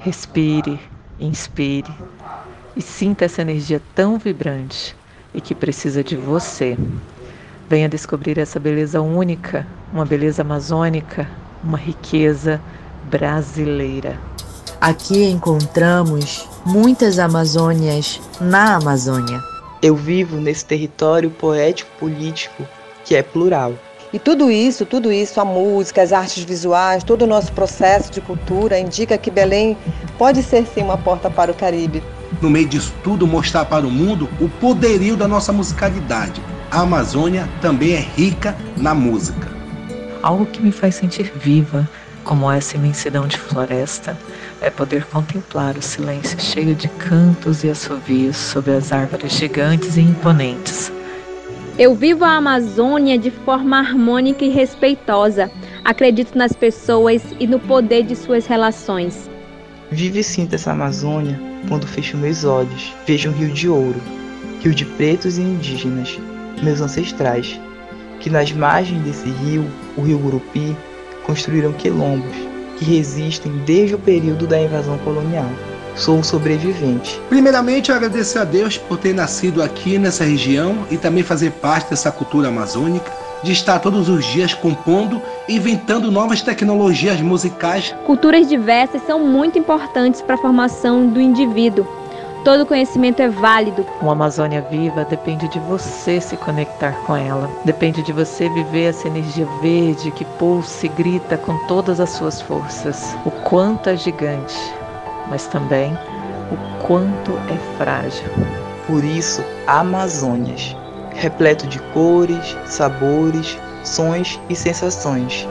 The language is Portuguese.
Respire, inspire e sinta essa energia tão vibrante e que precisa de você. Venha descobrir essa beleza única, uma beleza amazônica, uma riqueza brasileira. Aqui encontramos muitas Amazônias na Amazônia. Eu vivo nesse território poético-político que é plural. E tudo isso, tudo isso, a música, as artes visuais, todo o nosso processo de cultura indica que Belém pode ser sim uma porta para o Caribe. No meio disso tudo, mostrar para o mundo o poderio da nossa musicalidade. A Amazônia também é rica na música. Algo que me faz sentir viva, como essa imensidão de floresta, é poder contemplar o silêncio cheio de cantos e assovios sobre as árvores gigantes e imponentes. Eu vivo a Amazônia de forma harmônica e respeitosa. Acredito nas pessoas e no poder de suas relações. Vivo e sinto essa Amazônia quando fecho meus olhos. Vejo um rio de ouro, rio de pretos e indígenas, meus ancestrais, que nas margens desse rio, o rio Gurupi, construíram quilombos que resistem desde o período da invasão colonial. Sou um sobrevivente. Primeiramente, eu agradecer a Deus por ter nascido aqui nessa região e também fazer parte dessa cultura amazônica, de estar todos os dias compondo e inventando novas tecnologias musicais. Culturas diversas são muito importantes para a formação do indivíduo. Todo conhecimento é válido. Uma Amazônia viva depende de você se conectar com ela. Depende de você viver essa energia verde que pulsa e grita com todas as suas forças. O quanto é gigante, mas também o quanto é frágil. Por isso, Amazônias, repleto de cores, sabores, sons e sensações